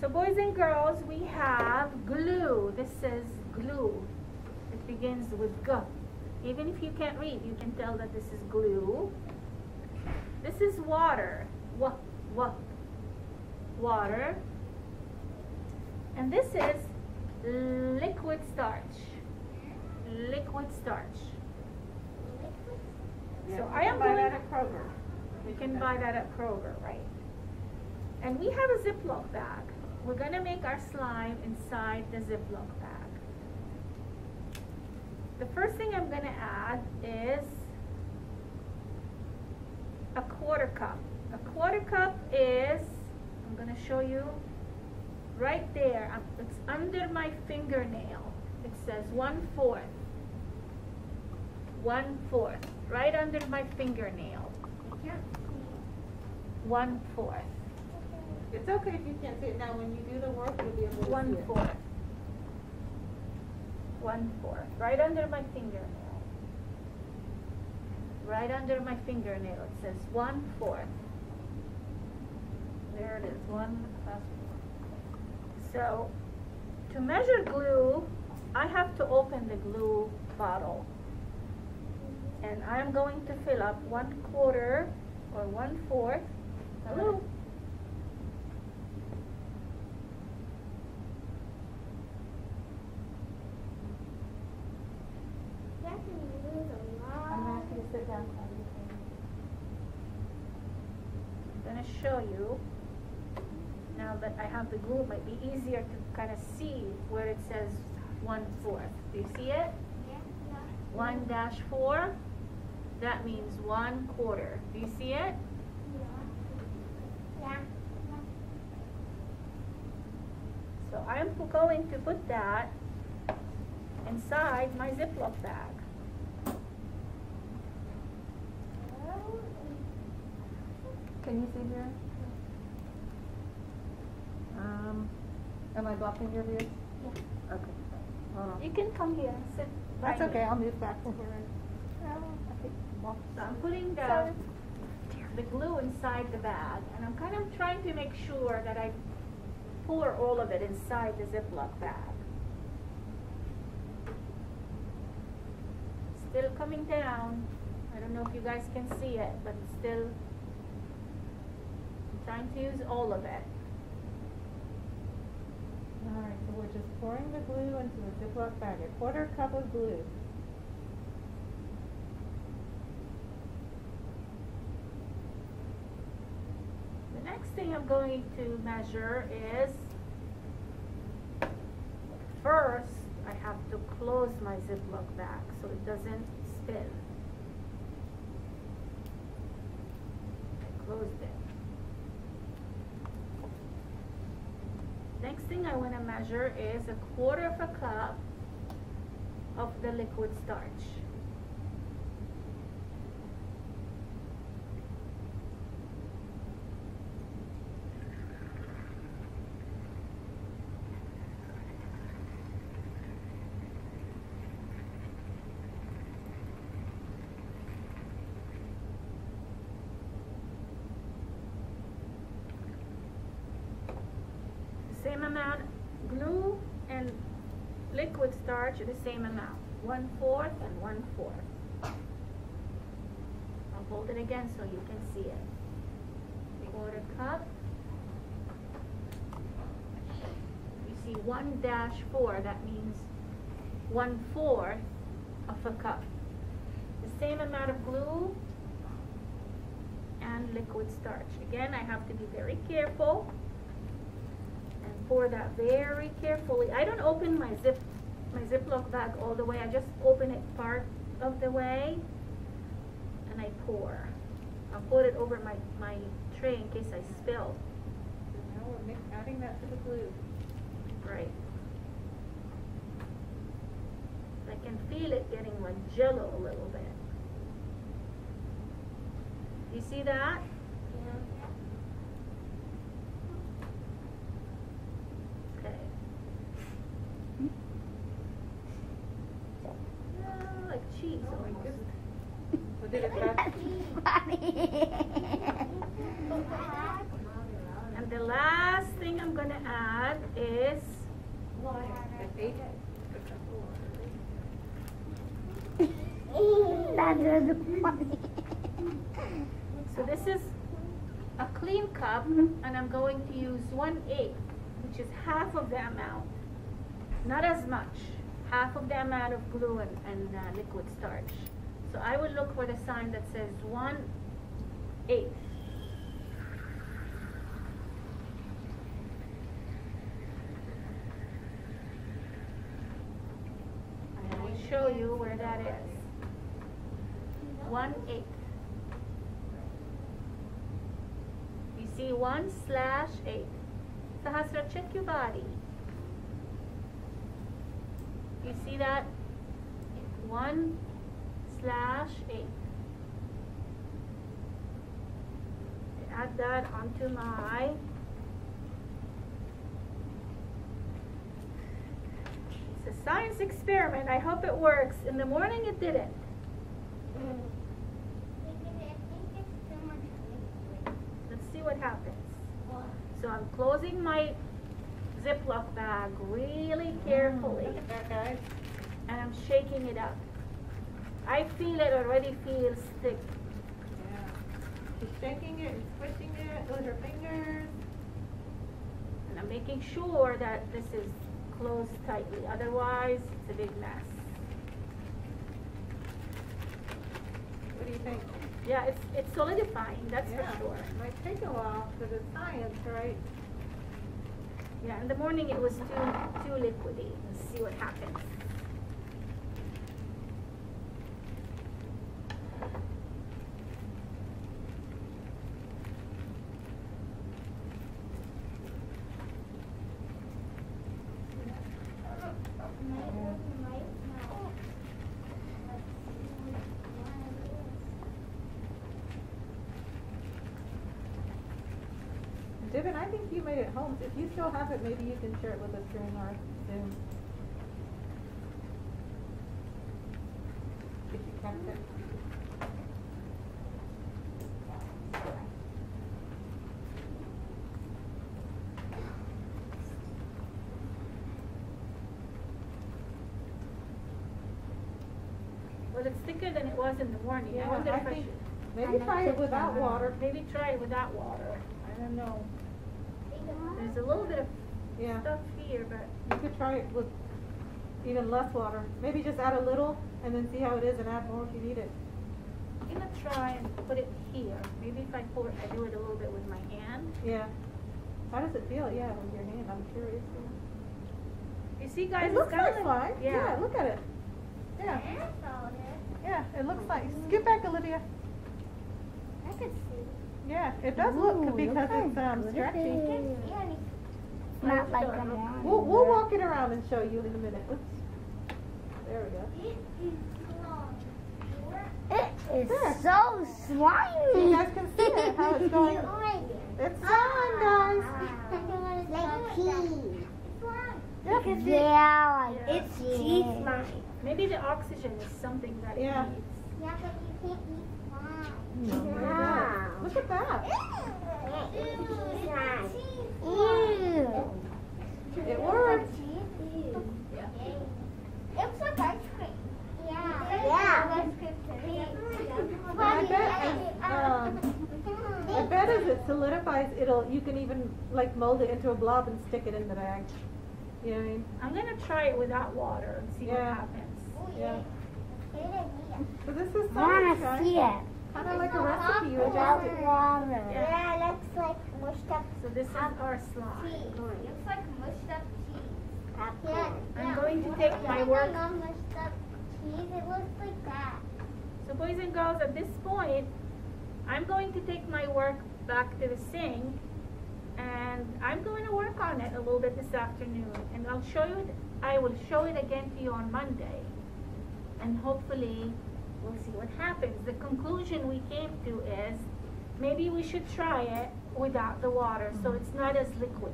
So boys and girls, we have glue. This says glue. It begins with G. Even if you can't read, you can tell that this is glue. This is water. W, w, water. And this is liquid starch. Liquid starch. Yeah, So I am buy going- that at Kroger. You can buy that at Kroger, right? And we have a Ziploc bag. We're gonna make our slime inside the Ziploc bag. The first thing I'm gonna add is a quarter cup. A quarter cup is, I'm gonna show you right there. Um, It's under my fingernail. It says one fourth. One fourth, right under my fingernail. One fourth. It's okay if you can't see it. Now, when you do the work, you'll be able to see One it. fourth. One fourth, right under my fingernail. Right under my fingernail, it says one fourth. There it is, one plus four. So, to measure glue, I have to open the glue bottle. And I'm going to fill up one quarter or one fourth. Hello? I'm gonna ask you to sit down, Claudia. I'm gonna show you, now that I have the glue, it might be easier to kind of see where it says one fourth. Do you see it? Yeah. One dash four, that means one quarter. Do you see it? Yeah. So I'm going to put that inside my Ziploc bag. Can you see here? Um, am I blocking your view? Yeah. Okay. Hold on. You can come here and sit right That's okay, here. I'll move back over and. I think block- So I'm putting the, the glue inside the bag, and I'm kind of trying to make sure that I pour all of it inside the Ziploc bag. Still coming down. I don't know if you guys can see it, but it's still, I'm trying to use all of it. All right, so we're just pouring the glue into the Ziploc bag, a quarter cup of glue. The next thing I'm going to measure is, first, I have to close my Ziploc bag so it doesn't spin. I closed it. Next thing I want to measure is a quarter of a cup of the liquid starch. Same amount glue and liquid starch the same amount. One fourth and one fourth I'll hold it again so you can see it. Quarter cup. You see one dash four that means one fourth of a cup. The same amount of glue and liquid starch. Again I have to be very careful pour that very carefully. I don't open my zip, my Ziploc bag all the way. I just open it part of the way, and I pour. I'll put it over my my tray in case I spill. So now we're adding that to the glue. Right. I can feel it getting like jello a little bit. You see that? Okay. Ah, like cheese Oh my almost. goodness. So did it? And the last thing I'm gonna add is water. So this is a clean cup, and I'm going to use one eighth, which is half of the amount. Not as much, half of the amount of glue and, and uh, liquid starch. So I will look for the sign that says one eighth. And I will show you where that is. One eighth. You see one slash eight. Sahasra, check your body. You see that? One slash eight. Add that onto my It's a science experiment. I hope it works. In the morning it didn't. Let's see what happens. So I'm closing my Ziploc bag really carefully mm, Look at that, guys. and I'm shaking it up. I feel it already feels thick. Yeah. She's shaking it and squishing it with her fingers. And I'm making sure that this is closed tightly. Otherwise, it's a big mess. What do you think? Yeah, it's, it's solidifying, that's Yeah. for sure. Might take a while because it's science, right? Yeah, in the morning it was too, too liquidy. Let's see what happens. Divin, I think you made it home. If you still have it, maybe you can share it with us during our Zoom. If you kept it. Well, it's thicker than it was in the morning. I Yeah, wonder I if I should, maybe try it without water. maybe try it without water. I don't know. There's a little bit of Yeah, stuff here, but you could try it with even less water. Maybe just add a little and then see how it is and add more if you need it. I'm gonna try and put it here. Maybe if I pour it, I do it a little bit with my hand. Yeah. How does it feel? Yeah, with your hand. I'm curious. You see, guys, It looks it's like kinda slime. Yeah. Yeah, look at it. Yeah. Yeah, it looks like. Scoot back, Olivia. I could see. Yeah, it does look Ooh, because look how it's um good it stretchy. Is. Not like a man. We'll we'll walk it around and show you in a minute. Oops. There we go. It is There. so So slimy. you guys can see it how it's going. It's slime, guys. Like cheese. Yep. Yeah, like Yeah. it's cheese slime. Maybe the oxygen is something that it Yeah. needs. Yeah, but you can't eat slime. No, there. Look at that. Ew. It worked. Looks like ice cream. Yeah. Yeah. I bet as, um, I bet as it solidifies, it'll you can even like mold it into a blob and stick it in the bag. You know what I mean? I'm gonna try it without water and see what Yeah. happens. Yeah. So this is I wanna science, see it. Kind of like a recipe you Without adjust water. Yeah. it looks like mushed up So this is our slime. Looks like mushed up cheese. Yeah. I'm going to take my work. Not mushed up cheese. It looks like that. So boys and girls, at this point, I'm going to take my work back to the sink and I'm going to work on it a little bit this afternoon and I'll show you, it- I will show it again to you on Monday. And hopefully, we'll see what happens. The conclusion we came to is, maybe we should try it without the water so it's not as liquidy.